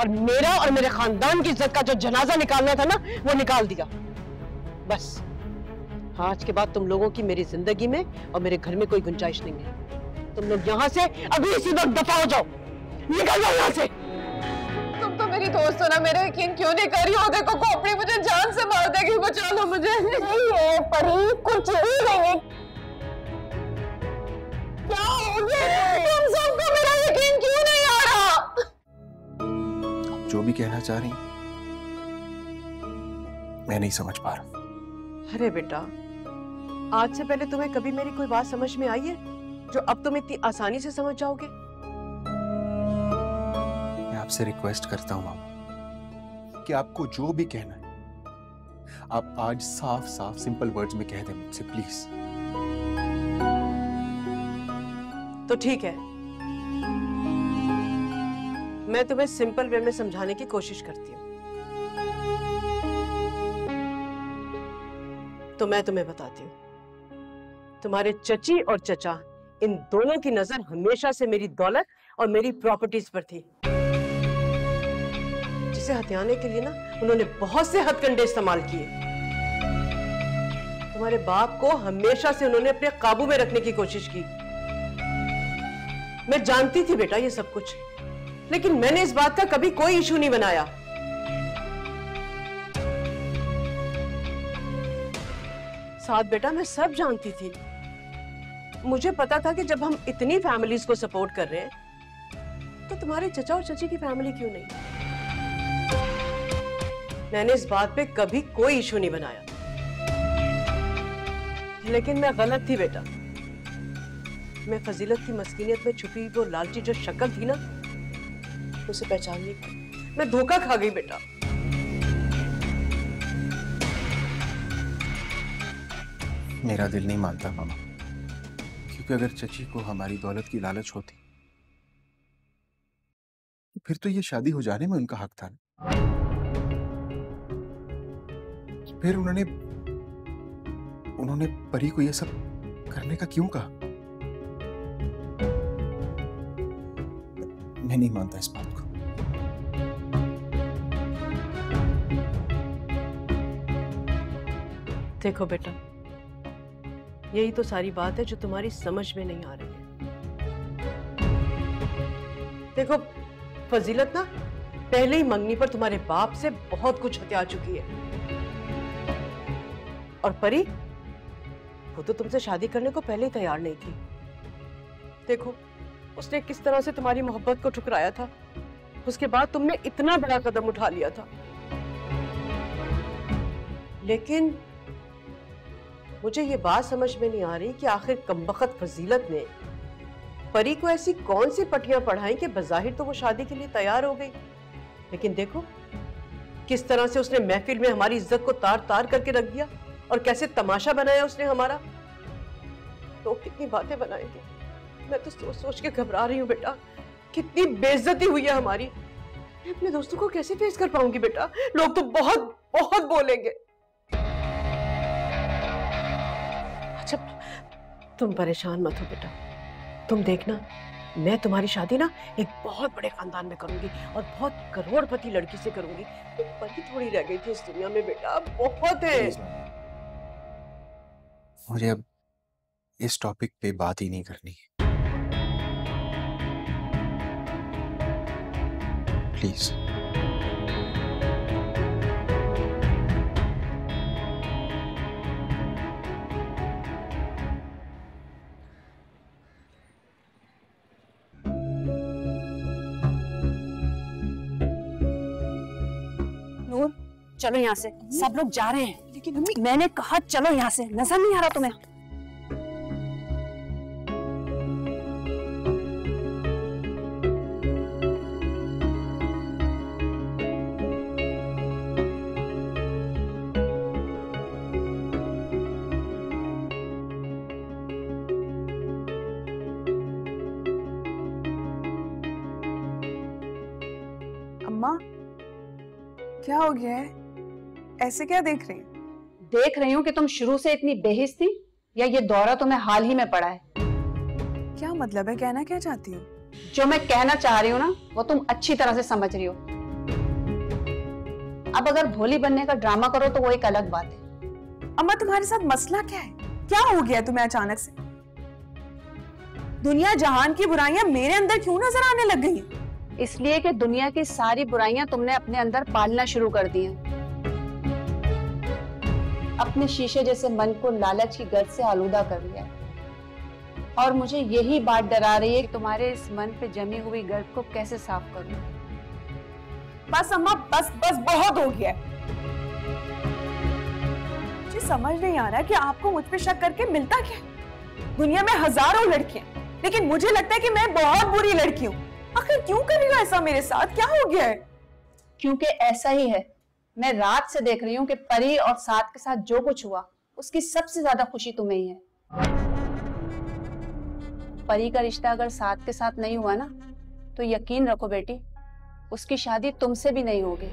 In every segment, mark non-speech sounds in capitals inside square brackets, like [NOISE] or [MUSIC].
और मेरा और मेरे खानदान की इज़्ज़त का जो जनाजा निकालना था ना वो निकाल दिया। बस। हाँ आज के बाद तुम लोगों की मेरी ज़िंदगी में और मेरे घर में कोई गुंजाइश नहीं है। तुम लोग यहाँ से अभी इसी वक्त दफ़ा हो जाओ। निकल जाओ यहाँ से। तुम तो मेरी दोस्त हो ना मेरा यकीन क्यों नहीं कर रही हो? देखो खोपड़ी मुझे जान से मार देगी बचा लो मुझे। नहीं है परी कुछ भी नहीं। क्या हो गया? जो भी कहना चाह रही मैं नहीं समझ पा रहा अरे बेटा आज से पहले तुम्हें कभी मेरी कोई बात समझ में आई है जो अब तुम इतनी आसानी से समझ जाओगे? मैं आपसे रिक्वेस्ट करता हूँ मामा कि आपको जो भी कहना है आप आज साफ़ साफ़ सिंपल वर्ड्स में कह दें मुझसे प्लीज़ तो ठीक है मैं तुम्हें सिंपल वे में समझाने की कोशिश करती हूँ। तो मैं तुम्हें बताती हूँ। तुम्हारे चची और चचा, इन दोनों की नज़र हमेशा से मेरी दौलत और मेरी प्रॉपर्टीज़ पर थी। जिसे हथियाने के लिए ना, उन्होंने बहुत से हथकंडे इस्तेमाल किए। तुम्हारे बाप को हमेशा से उन्होंने अपने काबू में रखने की कोशिश की। मैं जानती थी बेटा ये सब कुछ। लेकिन मैंने इस बात का कभी कोई इशू नहीं बनाया। साथ बेटा, मैं सब जानती थी। मुझे पता था कि जब हम इतनी फैमिलीज़ को सपोर्ट कर रहे हैं तो तुम्हारे चचा और चची की फैमिली क्यों नहीं? मैंने इस बात पे कभी कोई इशू नहीं बनाया। लेकिन मैं गलत थी बेटा। मैं फजीलत की मस्किनियत में छुपी वो लालची जो शक्ल थी ना उसे पहचान पाई मैं धोखा खा गई बेटा। मेरा दिल नहीं मानता, मामा। क्योंकि अगर चची को हमारी दौलत की लालच होती तो फिर तो ये शादी हो जाने में उनका हक था फिर उन्होंने उन्होंने परी को ये सब करने का क्यों कहा? मैं नहीं मानता इस बात देखो बेटा, यही तो सारी बात है जो तुम्हारी समझ में नहीं आ रही है। देखो, फजीलत ना, पहले ही मंगनी पर तुम्हारे बाप से बहुत कुछ हत्या चुकी है। और परी, वो तो तुमसे शादी करने को पहले ही तैयार नहीं थी। देखो, उसने किस तरह से तुम्हारी मोहब्बत को ठुकराया था। उसके बाद तुमने इतना बड़ा कदम उठा लिया था। लेकिन मुझे ये बात समझ में नहीं आ रही कि आखिर कमबख्त फजीलत ने परी को ऐसी कौन सी पटियाँ पढ़ाई कि बजाहिर तो वो शादी के लिए तैयार हो गई? लेकिन देखो, किस तरह से उसने महफिल में हमारी इज़्ज़त को तार तार करके रख दिया और कैसे तमाशा बनाया उसने हमारा। तो कितनी बातें बनाएँगे। मैं तो सोच सोच के घबरा रही हूँ बेटा। कितनी बेइज्जती हुई है हमारी। मैं अपने दोस्तों को कैसे फेस कर पाऊँगी बेटा? लोग तो बहुत बहुत बोलेंगे। तुम परेशान मत हो बेटा। तुम देखना, मैं तुम्हारी शादी ना एक बहुत बड़े खानदान में करूँगी और बहुत करोड़पति लड़की से करूँगी। तुम परी थोड़ी रह गई थी इस दुनिया में बेटा, बहुत है। मुझे अब इस टॉपिक पे बात ही नहीं करनी है। प्लीज़ चलो यहाँ से। सब लोग जा रहे हैं। लेकिन मम्मी मैंने कहा चलो यहाँ से। नज़र नहीं आ रहा तुम्हें? अम्मा क्या हो गया है? ऐसे क्या देख रही हैं? देख रही हूँ कि तुम शुरू से इतनी बेहिस थी या ये दौरा तुम्हें हाल ही में पड़ा है। क्या मतलब है? कहना क्या चाहती हो? जो मैं कहना चाह रही हूँ ना वो तुम अच्छी तरह से समझ रही हो। अब अगर भोली बनने का ड्रामा करो तो वो एक अलग बात है। अम्मा तुम्हारे साथ मसला क्या है? क्या हो गया तुम्हें अचानक से? दुनिया जहान की बुराइयाँ मेरे अंदर क्यों नज़र आने लग गई इसलिए कि दुनिया की सारी बुराइयाँ तुमने अपने अंदर पालना शुरू कर दी हैं। अपने शीशे जैसे मन को लालच की गर्द से आलूदा कर लिया। और मुझे यही बात डरा रही है कि तुम्हारे इस मन पे जमी हुई गर्द को कैसे साफ़ करूँ? बस अम्मा, बस बस, बहुत हो गया। मुझे समझ नहीं आ रहा कि आपको मुझ पे शक करके मिलता क्या? दुनिया में हज़ारों लड़कियाँ, लेकिन मुझे लगता है कि मैं बहुत बुरी लड़की हूँ। आखिर क्यों कर रही ऐसा मेरे साथ? क्या हो गया है? क्योंकि ऐसा ही है। मैं रात से देख रही हूँ कि परी और साथ के साथ जो कुछ हुआ, उसकी सबसे ज़्यादा खुशी तुम्हें ही है। परी का रिश्ता अगर साथ के साथ नहीं हुआ ना तो यकीन रखो बेटी, उसकी शादी तुमसे भी नहीं होगी।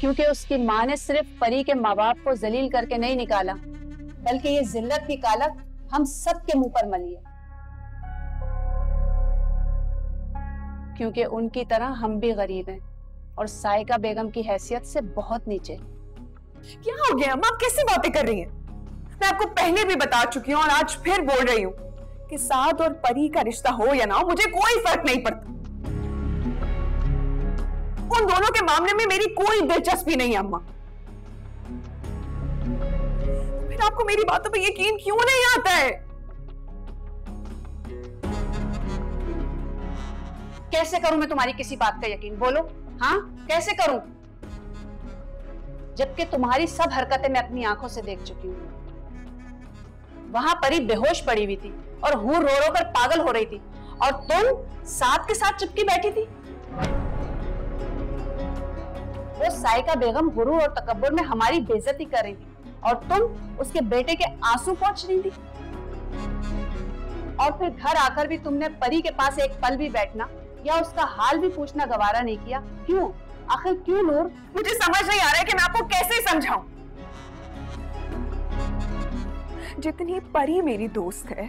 क्योंकि उसकी माँ ने सिर्फ़ परी के माँ बाप को जलील करके नहीं निकाला, बल्कि ये जिल्लत की कालक हम सब के मुँह पर मली है। क्योंकि उनकी तरह हम भी गरीब हैं। और साइका बेगम की हैसियत से बहुत नीचे। क्या हो गया? अम्मा आप कैसी बातें कर रही हैं? मैं आपको पहले भी बता चुकी हूँ और आज फिर बोल रही हूँ कि साद और परी का रिश्ता हो या ना हो मुझे कोई फ़र्क नहीं पड़ता। उन दोनों के मामले में मेरी कोई दिलचस्पी नहीं है अम्मा। फिर आपको मेरी बातों पर यकीन क्यों नहीं आता है? कैसे करूँ मैं तुम्हारी किसी बात का यकीन? बोलो। हाँ कैसे करूँ? जबकि तुम्हारी सब हरकतें मैं अपनी आँखों से देख चुकी हूँ। वहाँ परी बेहोश पड़ी हुई थी और हूँ रो रो कर पागल हो रही थी। और तुम साथ के साथ चिपकी बैठी थी? वो साइका बेगम गुरु और तकबर में हमारी बेजती कर रही थी और तुम उसके बेटे के आँसू पहुँच रही थी। और फिर घर आकर भी तुमने परी के पास एक पल भी बैठना या उसका हाल भी पूछना गवारा नहीं किया? क्यों? आखिर क्यों नूर? मुझे समझ नहीं आ रहा है कि मैं आपको कैसे समझाऊं। जितनी परी मेरी दोस्त है,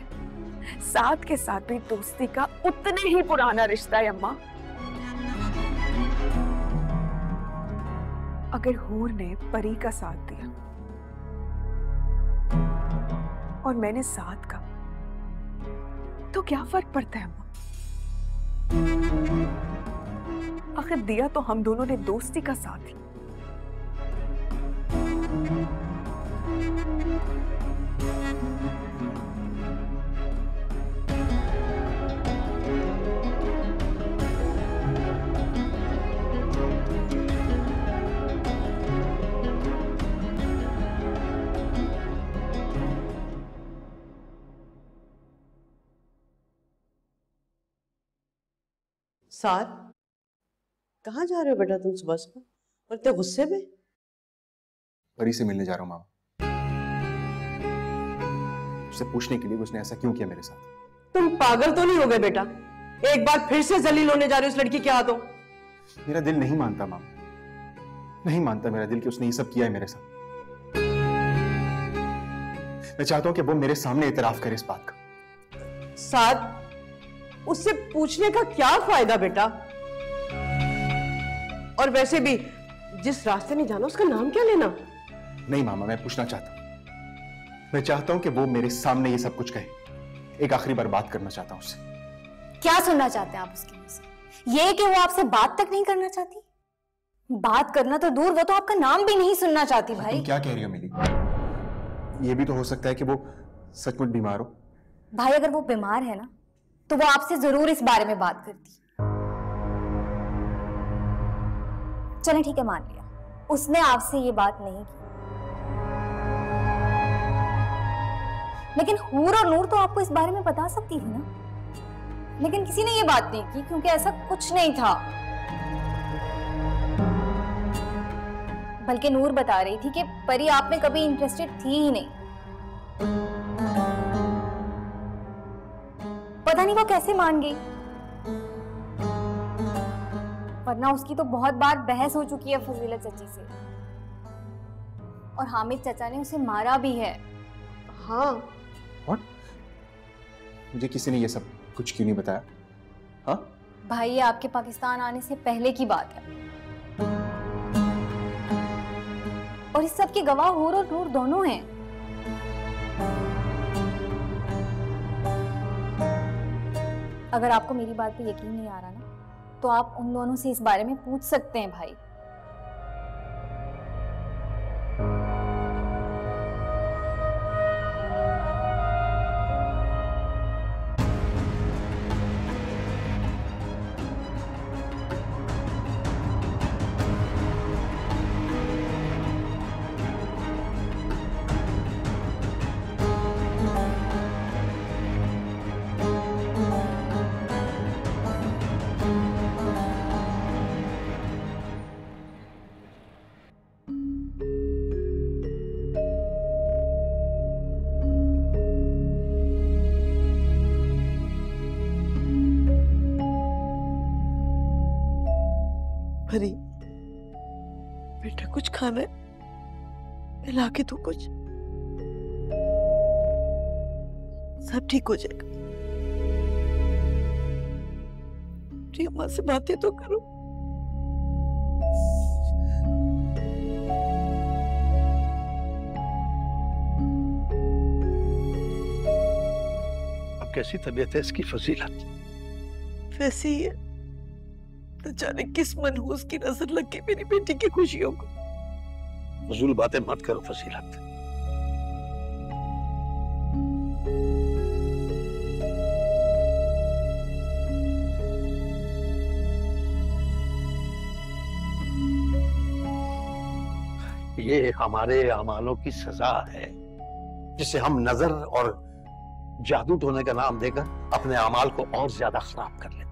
साथ के साथ भी दोस्ती का उतने ही पुराना रिश्ता है, अम्मा। अगर हूर ने परी का साथ दिया, और मैंने साथ का तो क्या फ़र्क पड़ता है, अम्मा? आखिर दिया तो हम दोनों ने दोस्ती का साथ ही साथ। कहाँ जा रहे हो बेटा तुम सुबह सुबह? और इतने गुस्से में। परी से मिलने जा रहा हूँ मामा। उससे पूछने के लिए उसने ऐसा क्यों किया मेरे साथ? तुम पागल तो नहीं हो गए बेटा। एक बार फिर से जलील होने जा रहे हो उस लड़की के हाथों। मेरा दिल नहीं मानता मामा। नहीं मानता मेरा दिल कि उसने ये सब किया है मेरे साथ। मैं चाहता हूँ कि वो मेरे सामने इतराफ करे इस बात का। साथ? उससे पूछने का क्या फ़ायदा बेटा? और वैसे भी जिस रास्ते नहीं जाना उसका नाम क्या लेना? नहीं मामा मैं पूछना चाहता हूँ। मैं चाहता हूँ कि वो मेरे सामने ये सब कुछ कहे। एक आखिरी बार बात करना चाहता हूँ उससे। क्या सुनना चाहते हैं आप उसके मुँह से? ये कि वो आपसे बात तक नहीं करना चाहती? बात करना तो दूर वो तो आपका नाम भी नहीं सुनना चाहती भाई। तुम क्या कह रही हो मिली ये भी तो हो सकता है कि वो सचमुच बीमार हो। भाई अगर वो बीमार है ना तो वो आपसे ज़रूर इस बारे में बात करती। चलें ठीक है, मान लिया। उसने आपसे ये बात नहीं की। लेकिन हूर और नूर तो आपको इस बारे में बता सकती थी ना? लेकिन किसी ने ये बात नहीं की, क्योंकि ऐसा कुछ नहीं था। बल्कि नूर बता रही थी कि परी आप में कभी इंटरेस्टेड थी ही नहीं। पता नहीं वो कैसे मान गई। वरना उसकी तो बहुत बार बहस हो चुकी है फजीला चची से। और हामिद चचा ने उसे मारा भी है। हाँ। और? मुझे किसी ने ये सब कुछ क्यों नहीं बताया? हाँ? भाई ये आपके पाकिस्तान आने से पहले की बात है। और इस सब के गवाह हूर और नूर दोनों हैं। अगर आपको मेरी बात पे यकीन नहीं आ रहा ना तो आप उन दोनों से इस बारे में पूछ सकते हैं भाई। खाना है मैं ला के दू कुछ। सब ठीक हो जाएगा। अम्मा से बातें तो करो। अब कैसी तबीयत है इसकी फजीलत? वैसे ही न जाने किस मनहूस की नज़र लग गई मेरी बेटी की खुशियों को। फजूल बातें मत करो फजीलत। ये हमारे अमालों की सजा है, जिसे हम नज़र और जादू टोने का नाम देकर अपने अमाल को और ज़्यादा खराब कर लेते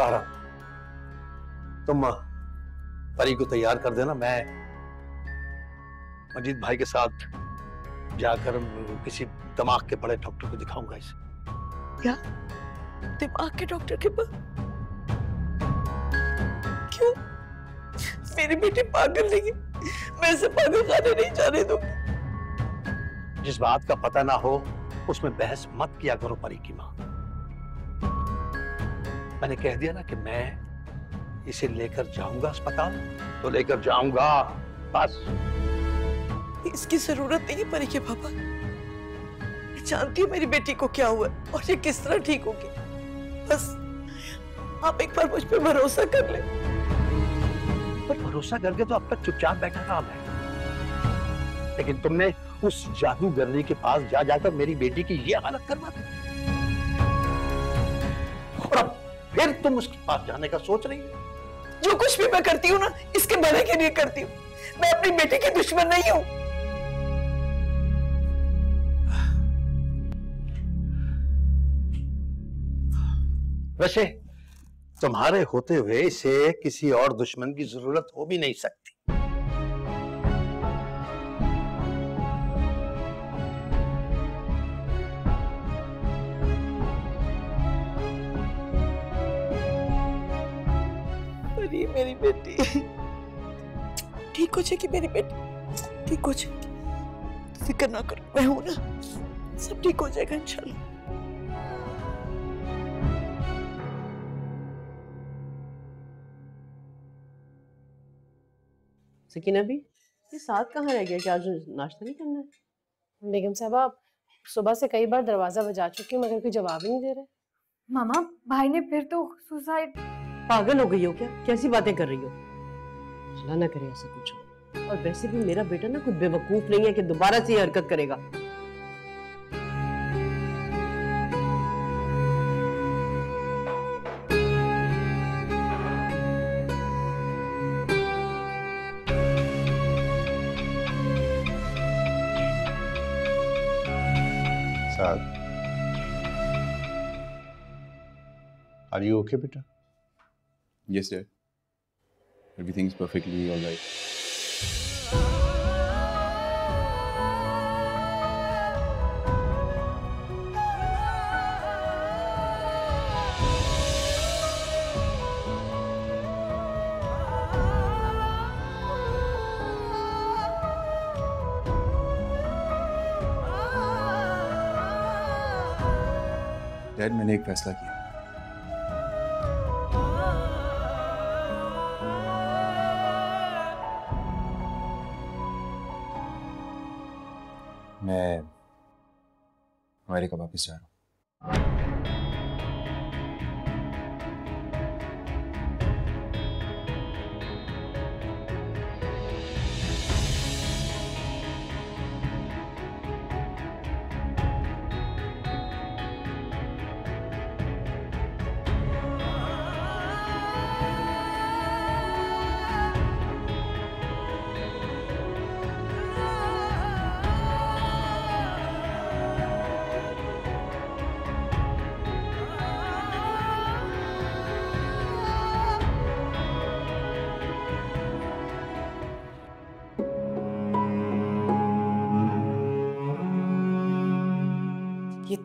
बारह। तुम परी को तैयार कर देना मैं मजीद भाई के साथ जाकर किसी दिमाग के बड़े डॉक्टर को दिखाऊँगा इसे। क्या? दिमाग के डॉक्टर के पास क्यों? मेरी बेटी पागल नहीं मैं इसे पागल खाने नहीं जाने दूँगी। जिस बात का पता ना हो उसमें बहस मत किया करो परी की माँ। मैंने कह दिया ना कि मैं इसे लेकर जाऊँगा अस्पताल। तो लेकर जाऊँगा बस। इसकी ज़रूरत नहीं परी के पापा। मैं जानती हूँ मेरी बेटी को क्या हुआ और ये किस तरह ठीक होगी। बस आप एक बार मुझ पे भरोसा कर ले। पर भरोसा करके तो अब तक चुपचाप बैठा रहा मैं? लेकिन तुमने उस जादूगरनी के पास जा जाकर मेरी बेटी की ये हालत करवा दी। फिर तुम उसके पास जाने का सोच रही हो? जो कुछ भी मैं करती हूँ ना इसके भले के लिए करती हूँ। मैं अपनी बेटी की दुश्मन नहीं हूँ। वैसे तुम्हारे होते हुए इसे किसी और दुश्मन की ज़रूरत हो भी नहीं सकती। मेरी बेटी। ठीक हो जाएगी मेरी बेटी। ठीक हो जाएगी। फ़िक्र ना करो मैं हूँ ना। सब ठीक हो जाएगा इंशाल्लाह। सकीना भी ये साथ कहाँ रह गया? क्या आज नाश्ता नहीं करना है? बेगम आप सुबह से कई बार दरवाज़ा बजा चुकी हूँ मगर कोई जवाब ही नहीं दे रहे। मामा भाई ने फिर तो सुसाइड पागल हो गई हो क्या? कैसी बातें कर रही हो? अल्लाह ना करे ऐसा कुछ। और वैसे भी मेरा बेटा ना कोई बेवकूफ़ नहीं है कि दोबारा से ये हरकत करेगा। Are you okay, beta? Yes, Dad. Everything's perfectly all right. मैंने एक फैसला किया अमेरिका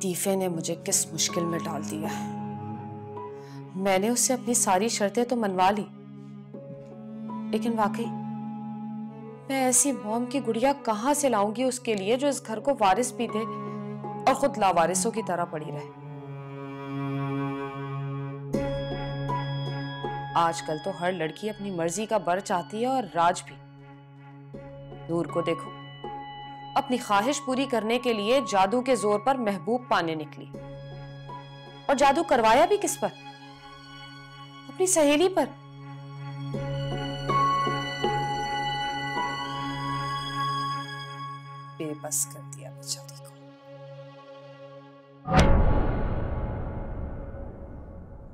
ये तीफे ने मुझे किस मुश्किल में डाल दिया? है मैंने उससे अपनी सारी शर्तें तो मनवा ली। लेकिन वाकई, मैं ऐसी मॉम की गुड़िया कहाँ से लाऊँगी उसके लिए जो इस घर को वारिस भी दे और खुद लावारिसों की तरह पड़ी रहे? आजकल तो हर लड़की अपनी मर्ज़ी का बर चाहती है और राज भी। दूर को देखो। अपनी ख्वाहिश पूरी करने के लिए जादू के ज़ोर पर महबूब पाने निकली। और जादू करवाया भी किस पर? अपनी सहेली पर। बेबस कर दिया बेचारी को।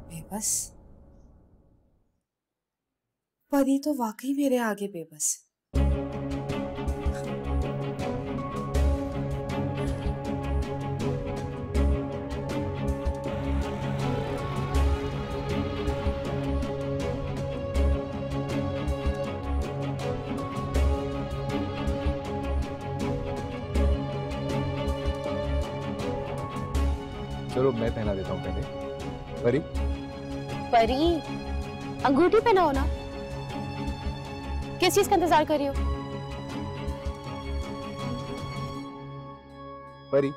बेबस? परी तो वाकई मेरे आगे बेबस। है चलो मैं पहना देता हूँ पहले। परी? परी अंगूठी पहनाओ ना। किस चीज़ का इंतज़ार कर रही हो? परी?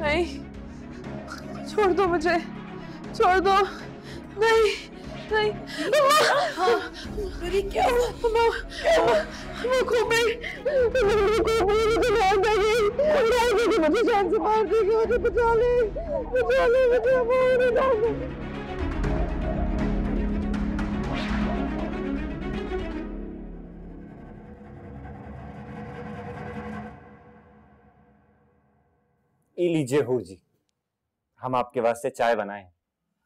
नहीं छोड़ दो मुझे। छोड़ दो नहीं नहीं मेरी क्या हुआ मैं खो गई मैं खो गई मुझे मार देगी मुझे जान से मार देगी मुझे बचा ले बचा ले मुझे मार दे लीजिए हूर जी हम आपके वास्ते चाय बनाए हैं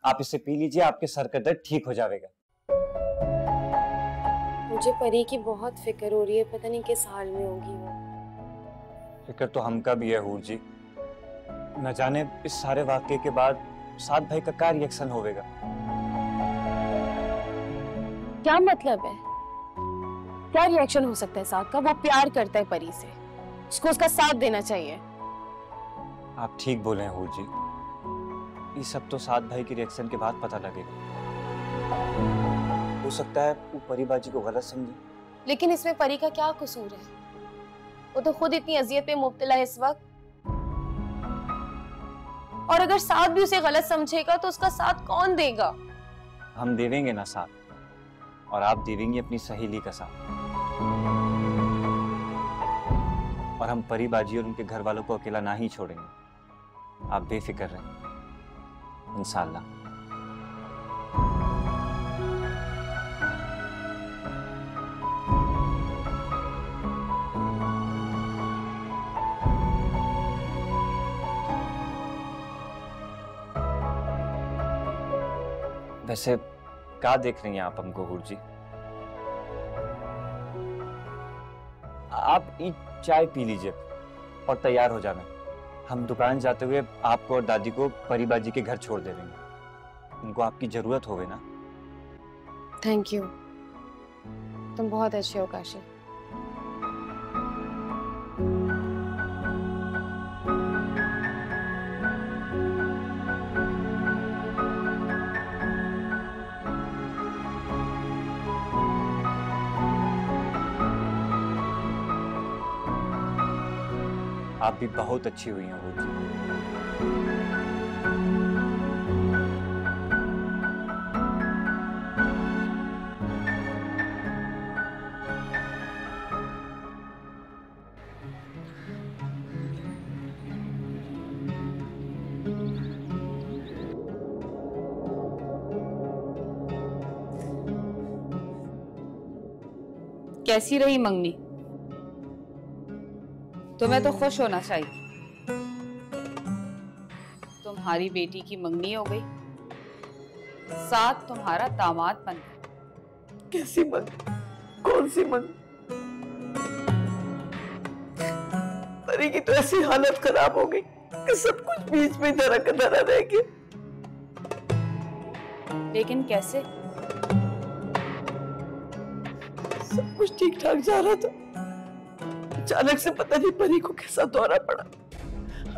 आप इसे पी लीजिए आपके सर का दर्द ठीक हो जाएगा मुझे परी की बहुत फ़िक्र हो रही है पता नहीं किस हाल में होगी वो। फ़िक्र तो हमका भी है हूर जी। न जाने इस सारे वाक्य के बाद सात भाई का क्या रिएक्शन होवेगा। क्या मतलब है? क्या रिएक्शन हो सकता है साथ का? वो प्यार करता है परी से। उसको उसका साथ देना चाहिए। आप ठीक बोले हैं हूर जी। ये सब तो सात भाई के रिएक्शन के बाद पता लगेगा। हो सकता है वो परिबाजी को गलत समझे। लेकिन इसमें परी का क्या कसूर है? वो तो खुद इतनी अजियत पे मुब्तला है इस वक्त। और अगर साथ भी उसे गलत समझेगा तो उसका साथ कौन देगा? हम देवेंगे ना साथ और आप देवेंगे अपनी सहेली का साथ। और हम परिबाजी और उनके घर वालों को अकेला ना ही छोड़ेंगे। आप बेफिक्र रहें। इंशाल्लाह वैसे क्या देख रही हैं आप हमको हुर जी? आप ये चाय पी लीजिए और तैयार हो जाना। हम दुकान जाते हुए आपको और दादी को परिबाजी के घर छोड़ दे देंगे। उनको आपकी ज़रूरत होगी ना? थैंक यू तुम बहुत अच्छे हो, काशी। आप भी बहुत अच्छी हुई हैं वो कैसी रही मंगनी? तुम्हें तो खुश होना चाहिए। तुम्हारी बेटी की मंगनी हो गई। साथ तुम्हारा दामाद बन गया। कैसी मन कौन सी मन परी की तो ऐसी हालत खराब हो गई कि सब कुछ बीच में धरा का धरा रह गया। लेकिन कैसे? सब कुछ ठीक ठाक जा रहा था। अचानक से पता नहीं परी को कैसा दौरा पड़ा।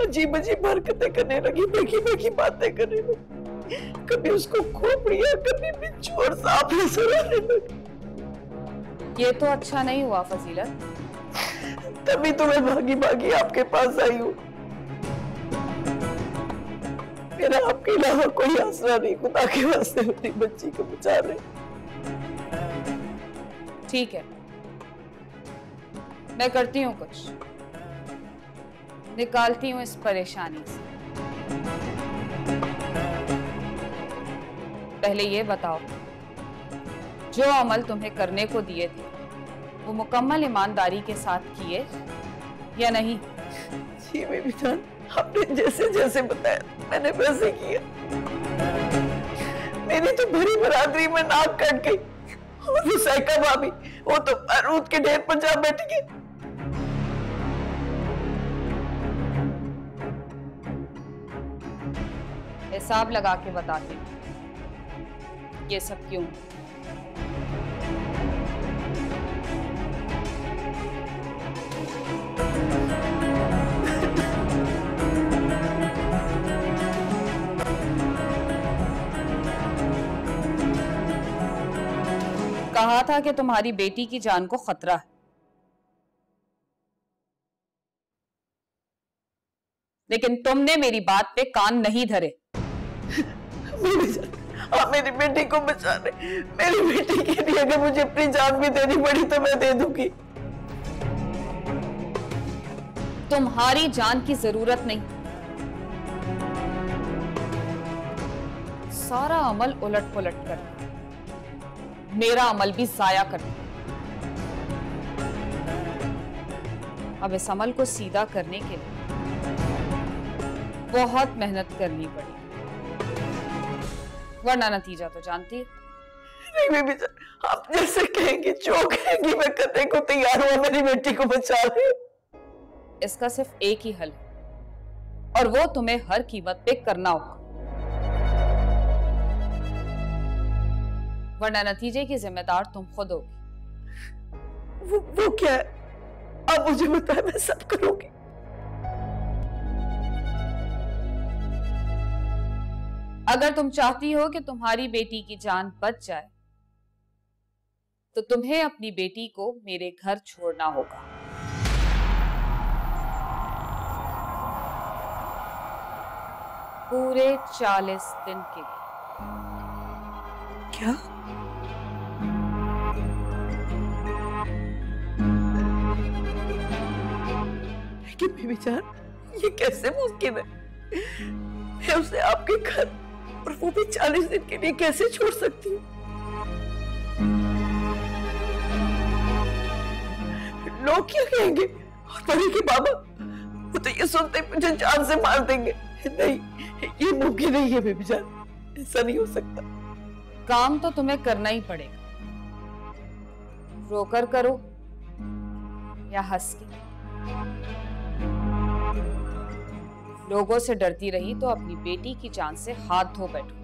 अजीब अजीब हरकतें करने लगी बेकी बेकी बातें करने लगी। कभी उसको खोपड़िया कभी बिच्छू और सांप आने लगे। ये तो अच्छा नहीं हुआ फजीलत। तभी तो मैं भागी भागी आपके पास आई हूँ। मेरा आपके अलावा कोई आसरा नहीं खुदा के वास्ते अपनी बच्ची को बचा रहे। ठीक है। मैं करती हूँ कुछ। निकालती हूँ इस परेशानी से। पहले ये बताओ, जो अमल तुम्हें करने को दिए थे, वो मुकम्मल ईमानदारी के साथ किए या नहीं? जी आपने जैसे जैसे बताया, मैंने वैसे किया। मेरी तो भरी बरादरी में नाक कट गई। वो सैका भाभी, वो तो बारूद के ढेर पर जा बैठी है हिसाब लगा के बताती ये सब क्यों? कहा था कि तुम्हारी बेटी की जान को खतरा है। लेकिन तुमने मेरी बात पे कान नहीं धरे। मेरी जान आप मेरी बेटी को बचा रहे मेरी बेटी के लिए अगर मुझे अपनी जान भी देनी पड़ी तो मैं दे दूँगी। तुम्हारी जान की ज़रूरत नहीं। सारा अमल उलट पुलट कर। मेरा अमल भी जाया कर। अब इस अमल को सीधा करने के लिए बहुत मेहनत करनी पड़ी। वरना नतीजा तो जानती। है नहीं बेबी जान आप जैसे कहेंगे जो कहेंगी मैं करने को तैयार हूँ मेरी बेटी को बचा रहे इसका सिर्फ़ एक ही हल है। और वो तुम्हें हर कीमत पे करना होगा। वरना नतीजे की जिम्मेदार तुम खुद होगी। वो, वो क्या है? आप मुझे बताए मैं सब करूँगी। अगर तुम चाहती हो कि तुम्हारी बेटी की जान बच जाए तो तुम्हें अपनी बेटी को मेरे घर छोड़ना होगा। पूरे चालीस दिन के लिए। क्या? ये कैसे मुमकिन है? मैं उसे आपके घर और वो भी चालीस दिन के लिए कैसे छोड़ सकती लोग क्या कहेंगे? और परी के बाबा वो तो ये सुनते मुझे जान से मार देंगे। नहीं, ये मुमकिन नहीं है बेबी जान ऐसा नहीं हो सकता। काम तो तुम्हें करना ही पड़ेगा। रोकर करो या हंस के। लोगों से डरती रही तो अपनी बेटी की जान से हाथ धो बैठो।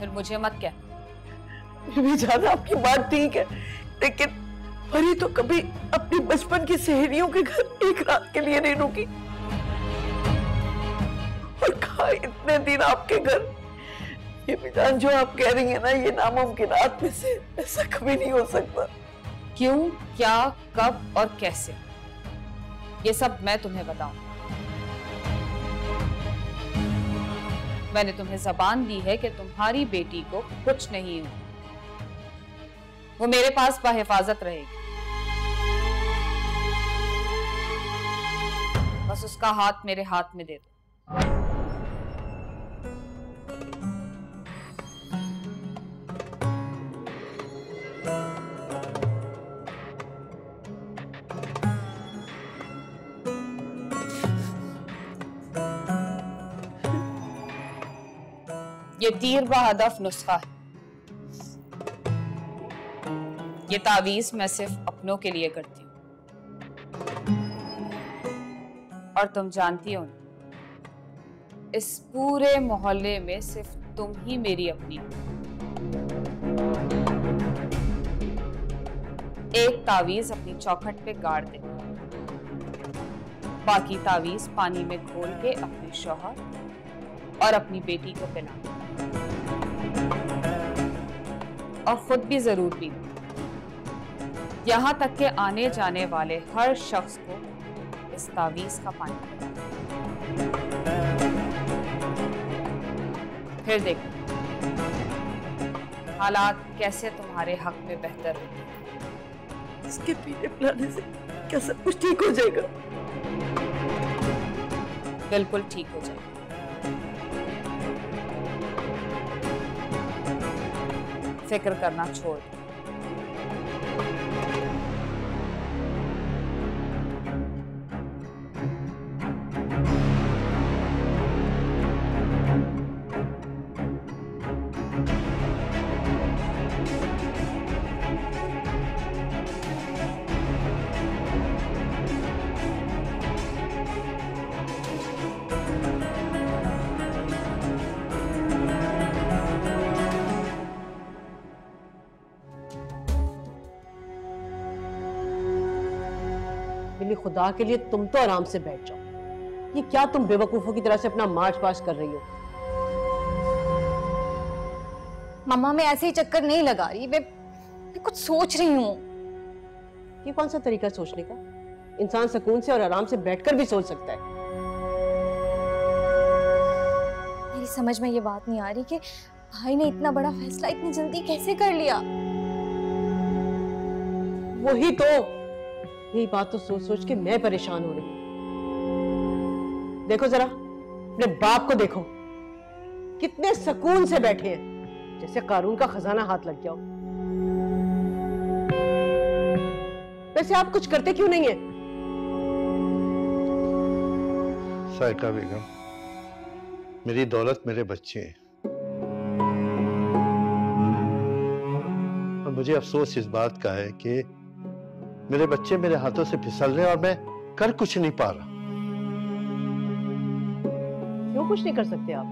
फिर मुझे मत क्या जान आपकी बात ठीक है, लेकिन परी तो कभी अपनी बचपन की सहेलियों के घर एक रात के लिए नहीं रुकी। और कहा इतने दिन आपके घर, ये जो आप कह रही है ना, ये नामुमकिन में से ऐसा कभी नहीं हो सकता। क्यों, क्या, कब और कैसे? ये सब मैं तुम्हें बताऊँ मैंने तुम्हें जबान दी है कि तुम्हारी बेटी को कुछ नहीं हो वो मेरे पास बहिफाजत रहेगी। बस उसका हाथ मेरे हाथ में दे दो। ये तीर बहदफ नुस्खा है। ये तावीज मैं सिर्फ़ अपनों के लिए करती हूँ। और तुम जानती हो इस पूरे मोहल्ले में सिर्फ़ तुम ही मेरी अपनी एक तावीज अपनी चौखट पे गाड़ दे। बाकी तावीज पानी में घोल के अपने शोहर और अपनी बेटी को पिला और खुद भी ज़रूर पी यहाँ तक के आने जाने वाले हर शख्स को इस तावीज का पानी फिर देखो हालात कैसे तुम्हारे हक में बेहतर होंगे। इसके पीने पिलाने से क्या सब कुछ ठीक हो जाएगा? बिल्कुल ठीक हो जाएगा। फ़िक्र करना छोड़ खुदा के लिए तुम तो आराम से बैठ जाओ। ये क्या तुम बेवकूफों की तरह से अपना मार्च पास कर रही हो? मम्मा मैं ऐसे ही चक्कर नहीं लगा रही मैं, मैं कुछ सोच रही हूँ। ये कौन सा तरीका सोचने का? इंसान सुकून से और आराम से बैठकर भी सोच सकता है। मेरी समझ में ये बात नहीं आ रही कि भाई ने इतना बड़ा फैसला इतनी जल्दी कैसे कर लिया? वही तो। यही बात तो सोच सोच के मैं परेशान हो रही हूँ। देखो जरा, अपने बाप को देखो। कितने सुकून से बैठे हैं। जैसे कानून का खजाना हाथ लग गया हो। वैसे आप कुछ करते क्यों नहीं है? साइका बेगम, मेरी दौलत मेरे बच्चे हैं। और मुझे अफसोस इस बात का है कि मेरे बच्चे मेरे हाथों से फिसल रहे और मैं कर कुछ नहीं पा रहा। क्यों कुछ नहीं कर सकते आप?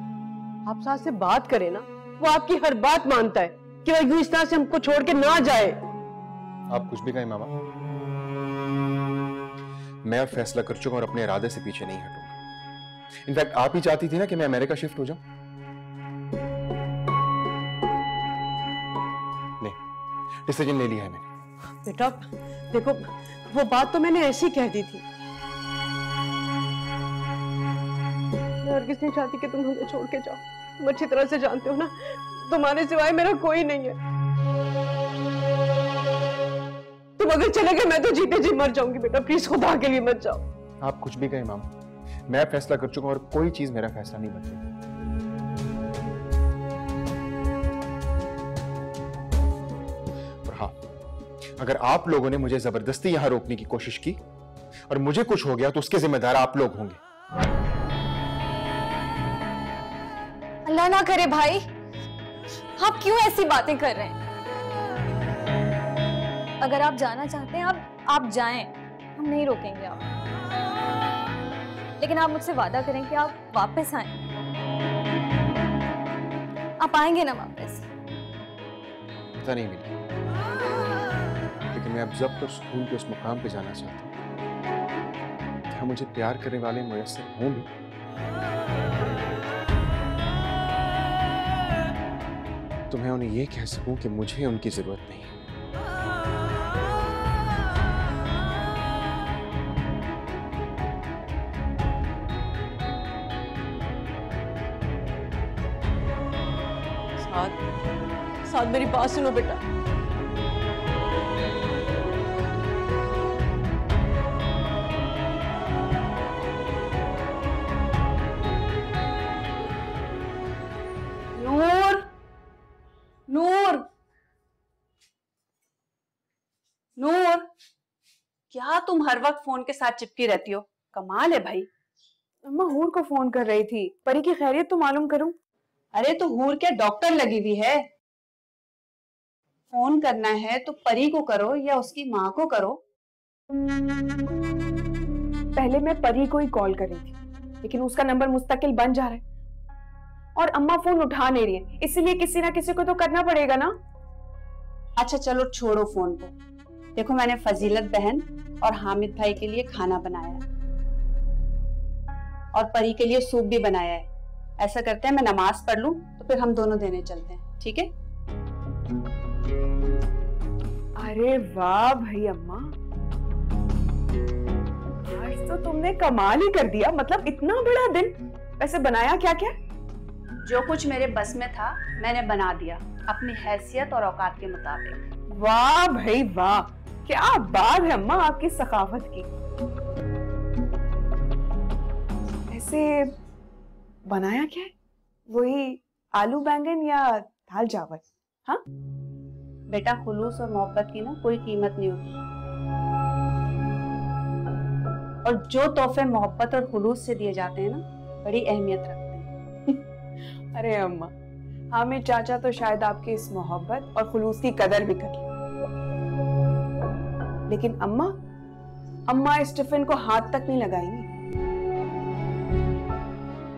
आप साथ से बात करें ना वो आपकी हर बात मानता है कि वो यूँ इस तरह से हमको छोड़ के ना जाए। आप कुछ भी कहें मामा। मैं अब फैसला कर चुका और अपने इरादे से पीछे नहीं हटूँगा। इनफैक्ट आप ही चाहती थी ना कि मैं अमेरिका शिफ्ट हो जाऊँ। नहीं डिसीज़न ले लिया है मैंने। बेटा, देखो, वो बात तो मैंने ऐसी कह दी थी। और किस नहीं चाहती कि, तुम हमें छोड़ के जाओ। तुम अच्छी तरह से जानते हो ना, तुम्हारे सिवाय मेरा कोई नहीं है। तुम अगर चले गए, मैं तो जीते जी मर जाऊँगी बेटा प्लीज़ खुदा के लिए मत जाओ। आप कुछ भी कहें, मामा, मैं फैसला कर चुका हूँ और कोई चीज़ मेरा फैसला नहीं बदलेगी अगर आप लोगों ने मुझे ज़बरदस्ती यहाँ रोकने की कोशिश की और मुझे कुछ हो गया तो उसके जिम्मेदार आप लोग होंगे। अल्लाह ना करे भाई। आप क्यों ऐसी बातें कर रहे हैं? अगर आप जाना चाहते हैं आप आप जाएँ। हम नहीं रोकेंगे आप। लेकिन आप मुझसे वादा करें कि आप वापस आए। आप आएँगे ना वापस? पता नहीं मिली। मैं अब जब तक स्कूल के उस मुकाम पे जाना चाहता हूँ। क्या मुझे प्यार करने वाले मुयसर हों भी तो मैं उन्हें ये कह सकूँ कि मुझे उनकी ज़रूरत नहीं साथ साथ मेरी बात सुनो बेटा। हर वक्त फ़ोन के साथ चिपकी रहती हो। कमाल है भाई। अम्मा हूर को फ़ोन कर रही थी। परी की खैरियत तो मालूम करूँ? अरे तो हूर क्या डॉक्टर लगी हुई है? फ़ोन करना है तो परी को करो या उसकी माँ को करो। पहले मैं परी को ही कॉल कर रही थी लेकिन उसका नंबर मुस्तकिल बन जा रहा है। और अम्मा फ़ोन उठा नहीं रही है। इसीलिए किसी ना किसी को तो करना पड़ेगा ना? अच्छा चलो छोड़ो फ़ोन को। देखो मैंने फजीलत बहन और हामिद भाई के लिए खाना बनाया है। और परी के लिए सूप भी बनाया है। ऐसा करते हैं मैं नमाज़ पढ़ लूँ तो फिर हम दोनों देने चलते हैं ठीक है? अरे वाह भाई अम्मा। आज तो तुमने कमाल ही कर दिया मतलब इतना बड़ा दिन। वैसे बनाया क्या क्या जो कुछ मेरे बस में था मैंने बना दिया अपनी हैसियत और औकात के मुताबिक। वाह भाई वाह। क्या बात है अम्मा आपकी सखावत की। ऐसे बनाया क्या है? वही आलू बैंगन या दाल चावल हाँ? बेटा, खुलूस और मोहब्बत की ना कोई कीमत नहीं होती। और जो तोहफे मोहब्बत और खुलूस से दिए जाते हैं ना, बड़ी अहमियत रखते हैं। [LAUGHS] अरे अम्मा हाँ हामिद चाचा तो शायद आपकी इस मोहब्बत और खुलूस की कदर भी कर लेकिन अम्मा अम्मा इस टिफ़िन को हाथ तक नहीं लगाएँगी।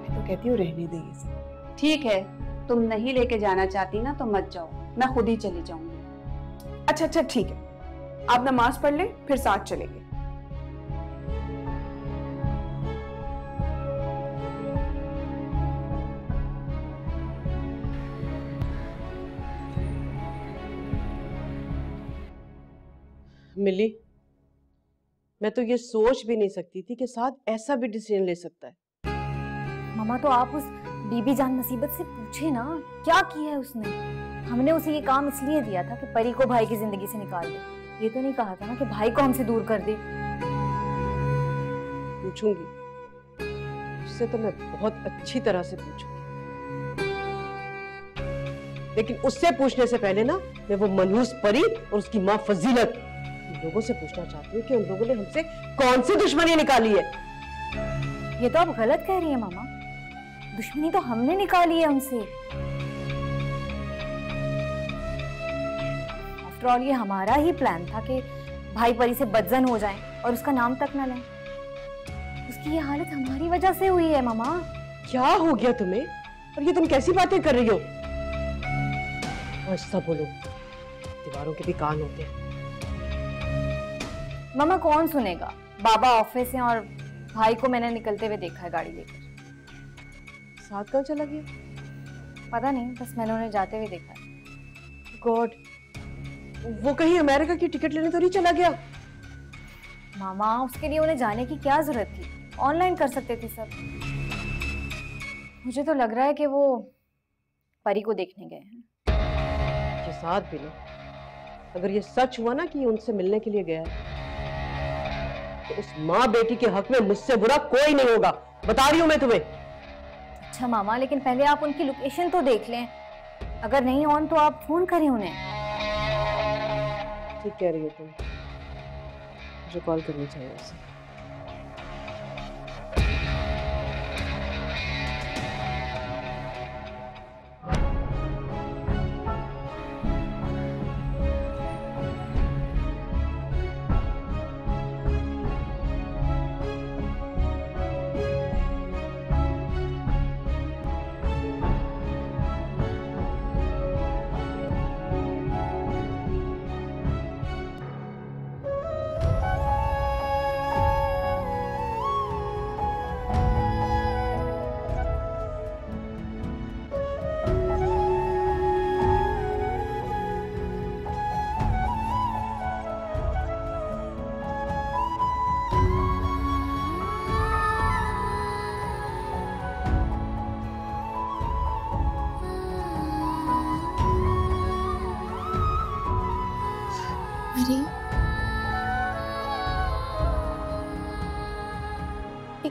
मैं तो कहती हूँ रहने दे ये सब ठीक है तुम नहीं लेके जाना चाहती ना तो मत जाओ। मैं खुद ही चली जाऊँगी। अच्छा अच्छा ठीक है। आप नमाज़ पढ़ ले फिर साथ चलेंगे। मिली। मैं तो ये सोच भी नहीं सकती थी कि साथ ऐसा भी डिसीज़न ले सकता है। मामा तो आप उस बीबी जान मुसीबत से पूछे ना क्या किया है उसने? हमने उसे ये काम इसलिए दिया था कि परी को भाई की ज़िंदगी से निकाल दे। ये तो नहीं कहा था ना कि भाई को हमसे दूर कर दे। पूछूँगी। उससे तो मैं बहुत अच्छी तरह से पूछूँगी। लेकिन उससे पूछने से पहले ना मैं वो मनहूस परी और उसकी माँ फजीलत उन लोगों से पूछना चाहती हूँ कि उन लोगों ने हमसे कौन सी दुश्मनी निकाली है? ये तो आप गलत कह रही है मामा। दुश्मनी तो हमने निकाली है उनसे ऑल ये हमारा ही प्लान था कि भाई परी से बदजन हो जाएँ और उसका नाम तक ना लें। उसकी ये हालत हमारी वजह से हुई है मामा। क्या हो गया तुम्हें? और ये तुम कैसी बातें कर रही हो? ऐसा बोलो दीवारों के भी कान होते हैं। मामा कौन सुनेगा? बाबा ऑफ़िस हैं और भाई को मैंने निकलते हुए देखा है गाड़ी लेकर। साथ कहाँ चला गया? पता नहीं बस मैंने उन्हें जाते हुए देखा है। गॉड वो कहीं अमेरिका की टिकट लेने तो नहीं चला गया? मामा उसके लिए उन्हें जाने की क्या ज़रूरत थी? ऑनलाइन कर सकते थे सब। मुझे तो लग रहा है कि वो परी को देखने गए हैं। साथ भी ना अगर ये सच हुआ ना कि उनसे मिलने के लिए गया है तो उस माँ बेटी के हक में मुझसे बुरा कोई नहीं होगा। बता रही हूँ मैं तुम्हें। अच्छा मामा लेकिन पहले आप उनकी लोकेशन तो देख लें। अगर नहीं ऑन तो आप फ़ोन करें उन्हें। ठीक कह रही हो तुम। मुझे कॉल करनी चाहिए उसे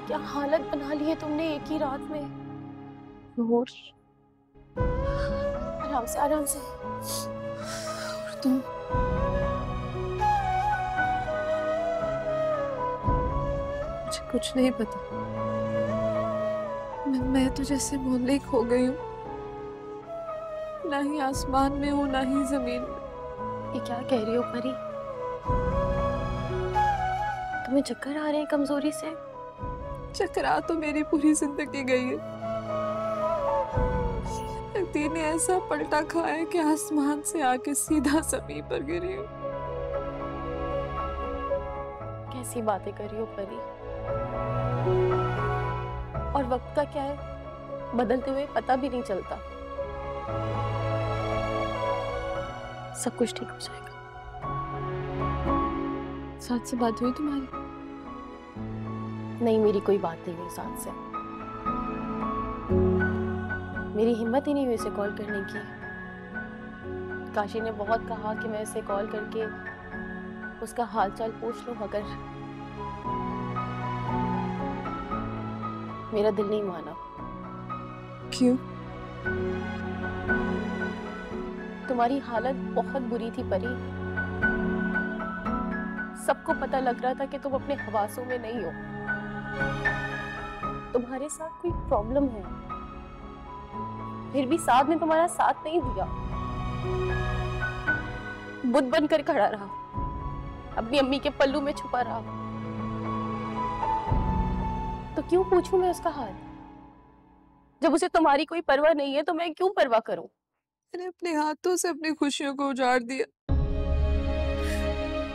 क्या हालत बना ली है तुमने एक ही रात में? नूर आराम से आराम से। और तुम? मुझे कुछ नहीं पता। मैं मैं तो जैसे मोहल्ले खो गई हूँ। ना ही आसमान में हूँ ना ही ज़मीन में। ये क्या कह रही हो परी? तुम्हें चक्कर आ रहे हैं कमज़ोरी से? चकरा तो मेरी पूरी ज़िंदगी गई है। ने ऐसा पलटा खाया कि आसमान से आके सीधा ज़मीन पर गिरी हूँ। कैसी बातें कर रही हो परी? और वक्त का क्या है? बदलते हुए पता भी नहीं चलता। सब कुछ ठीक हो जाएगा। साथ से बात हुई तुम्हारी? नहीं मेरी कोई बात नहीं हुई साथ से। मेरी हिम्मत ही नहीं हुई इसे कॉल करने की। काशी ने बहुत कहा कि मैं इसे कॉल करके उसका हालचाल पूछ लूँ मगर मेरा दिल नहीं माना। क्यों? तुम्हारी हालत बहुत बुरी थी परी। सबको पता लग रहा था कि तुम अपने हवासों में नहीं हो। तुम्हारे साथ कोई प्रॉब्लम है? फिर भी साथ ने तुम्हारा साथ नहीं दिया। बुद्ध बनकर खड़ा रहा। अपनी अम्मी के पल्लू में छुपा रहा। तो क्यों पूछूँ मैं उसका हाल? जब उसे तुम्हारी कोई परवाह नहीं है तो मैं क्यों परवाह करूँ? मैंने अपने हाथों से अपनी खुशियों को उजाड़ दिया।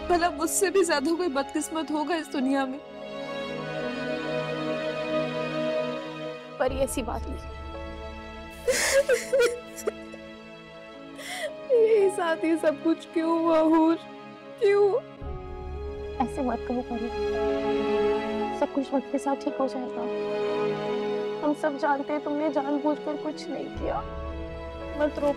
भला मुझसे भी ज़्यादा कोई बदकिस्मत होगा इस दुनिया में? पर ये ऐसी बात नहीं। यही साथ ही सब कुछ क्यों हुआ, हूर? क्यों? ऐसे मत कहो परी सब कुछ वक्त के साथ ठीक हो जाएगा। हम सब जानते हैं तुमने जानबूझकर कुछ नहीं किया। मत रो